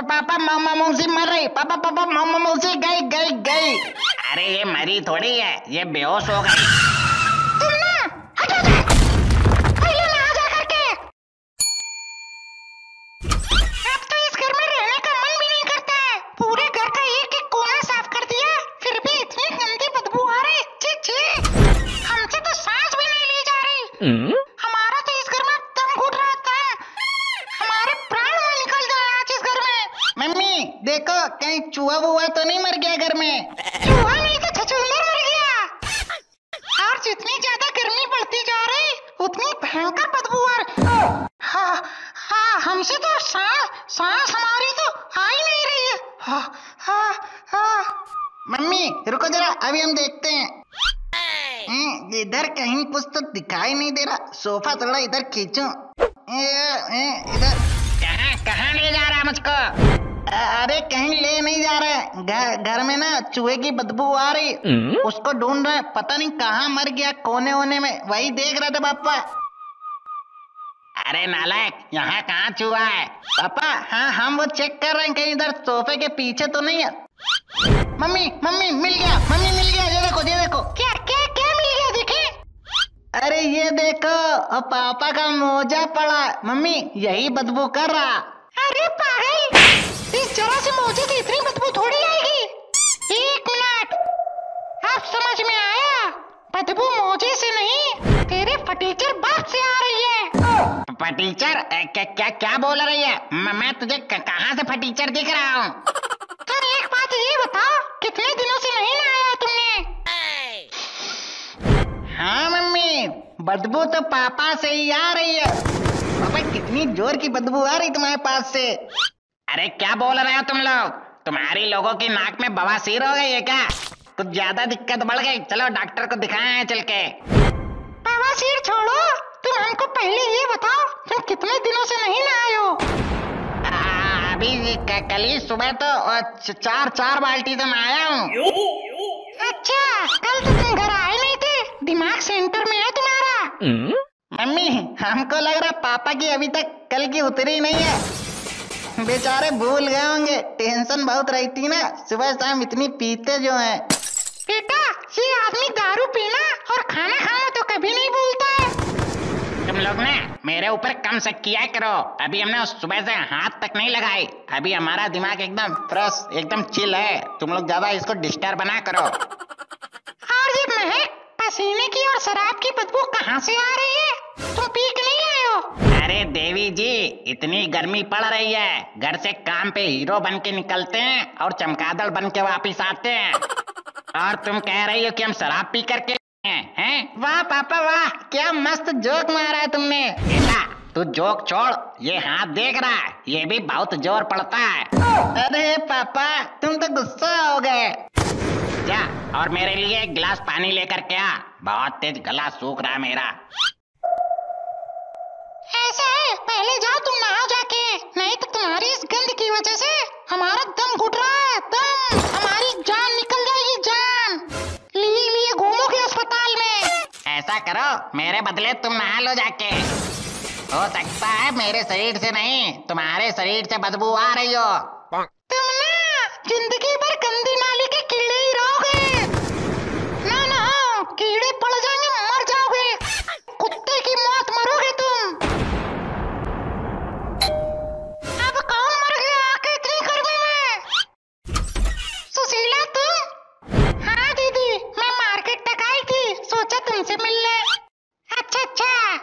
पापा मामा मौसी मर। रही पापा पापा मामा मौसी गई गई गई अरे ये मरी थोड़ी है। ये बेहोश हो गई। तुम कहीं चूहा वुआ तो नहीं मर गया घर में। चूहा नहीं तो छछूंदर मर गया। और जितनी ज़्यादा गर्मी बढ़ती जा रही, उतनी भयंकर बदबू आ रही। हाँ हाँ हमसे तो सांस सांस हमारी तो आ ही नहीं रही है। हाँ हाँ हाँ। मम्मी, रुको जरा, अभी हम देखते हैं। इधर कहीं कुछ तो दिखाई नहीं दे रहा। सोफा थोड़ा इधर खींचो। इधर। कहाँ कहाँ ले जा रहा मुझको? अरे कहीं ले नहीं जा रहे घर घर में ना चूहे की बदबू आ रही। उसको ढूंढ रहे पता नहीं कहाँ मर गया कोने होने में। वही देख रहे थे पापा। अरे नालायक यहाँ कहाँ चूहा है? पापा हाँ हम वो चेक कर रहे हैं कहीं इधर। सोफे के पीछे तो नहीं है। मम्मी मम्मी मिल गया। मम्मी मिल गया। ये देखो ये देखो। क्या क्या क्या मिल गया? देखे। अरे ये देखो और पापा का मोजा पड़ा। मम्मी यही बदबू कर रहा। अरे पागल इस जरा से मोजे की इतनी बदबू थोड़ी आएगी? एक मिनट। अब समझ में आया? बदबू मोजे से नहीं तेरे फटीचर बाप से आ रही है। फटीचर क्या क्या क्या बोल रही है? म- मैं तुझे कहाँ से फटीचर दिख रहा हूँ? तुम एक बात ये बताओ कितने दिनों से नहीं नहाया तुमने? हाँ मम्मी बदबू तो पापा से ही आ रही है। पापा कितनी ज़ोर की बदबू आ रही तुम्हारे पास से? अरे क्या बोल रहे हो तुम लोग? तुम्हारी लोगों की नाक में बवासीर हो गई है क्या? कुछ ज़्यादा दिक्कत बढ़ गई। चलो डॉक्टर को दिखाए चल के। पापा सिर छोड़ो। तुम हमको पहले ये बताओ तुम कितने दिनों से नहीं नहाए हो? अभी कल ही सुबह तो चार चार बाल्टी से नहाया हूँ। अच्छा कल तो तुम घर आए नहीं थे। दिमाग सेंटर में है तुम्हारा। मम्मी हमको लग रहा पापा की अभी तक कल की उतरी नहीं है। बेचारे भूल गए होंगे। टेंशन बहुत रहती ना। सुबह शाम इतनी पीते जो हैं। बेटा ये आदमी दारू पीना और खाना खाना तो कभी नहीं भूलता है। तुम लोग ना मेरे ऊपर कम शक किया करो। अभी हमने सुबह से हाथ तक नहीं लगाई। अभी हमारा दिमाग एकदम फ्रेश एकदम चिल है। तुम लोग ज़्यादा इसको डिस्टर्ब ना करो। और ये महक पसीने की और शराब की बदबू कहाँ से आ रही है? देवी जी इतनी गर्मी पड़ रही है। घर से काम पे हीरो बन के निकलते हैं और चमकादड़ बन के वापिस आते हैं। और तुम कह रही हो कि हम शराब पी करके हैं हैं? वाह पापा वाह क्या मस्त जोक मारा है तुमने। बेटा तू जोक छोड़ ये हाथ देख रहा है ये भी बहुत ज़ोर पड़ता है। अरे पापा तुम तो गुस्सा हो गए। जा और मेरे लिए एक गिलास पानी लेकर के आ। बहुत तेज गला सूख रहा है मेरा। ऐसा है पहले जाओ तुम नहाओ जाके। नहीं तो तुम्हारी इस गंद की वजह से हमारा दम घुट रहा है। दम! हमारी जान निकल जाएगी जान! लिए लिए घूमोगे अस्पताल में। ऐसा करो मेरे बदले तुम नहा लो जाके। हो सकता है मेरे शरीर से नहीं तुम्हारे शरीर से बदबू आ रही हो। तुम ना ज़िंदगी तुमसे मिल ले अच्छा अच्छा।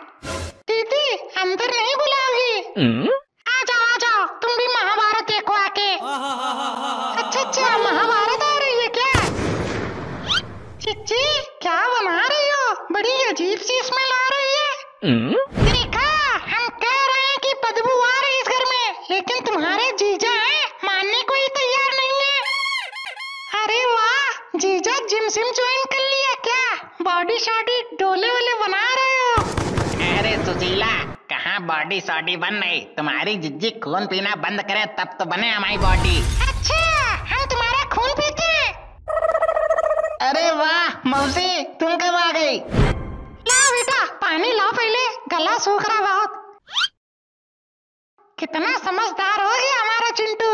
दीदी अंदर नहीं बुलाओगी। आ जाओ आ जाओ तुम भी महाभारत देखो आके। अच्छा अच्छा महाभारत आ रही है क्या? चिच्ची क्या बना रही हो? बड़ी अजीब सी स्मेल आ रही है। देखा हम कह रहे हैं कि बदबू आ रही है इस घर में। लेकिन तुम्हारे जीजा हैं मानने को ही तैयार नहीं है। अरे वाह जीजा जिम सिम ज्वाइन कर बॉडी शॉडी डोले वोले बना रहे हो? अरे सुशीला कहाँ बॉडी सॉडी बन रही? तुम्हारी जिज्जी खून पीना बंद करे तब तो बने हमारी बॉडी। अच्छा हम तुम्हारा खून पीते हैं। अरे वाह मौसी तुम कब आ गई? लाओ बेटा पानी ला पहले गला सूख रहा बहुत। कितना समझदार हो गया हमारा चिंटू।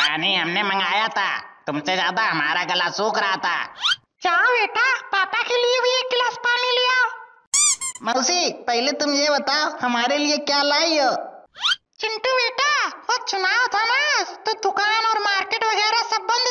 पानी हमने मंगाया था तुमसे ज़्यादा हमारा गला सूख रहा था। जाओ बेटा पापा के लिए भी एक गिलास पानी ले आओ मौसी, पहले तुम ये बताओ, हमारे लिए क्या लाई हो? चिंटू बेटा, वो चुनाव था ना तो दुकान और मार्केट वगैरह सब बंद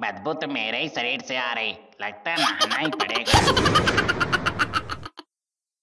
बदबू तो मेरे ही शरीर से आ रही। लगता है नहाना ही पड़ेगा।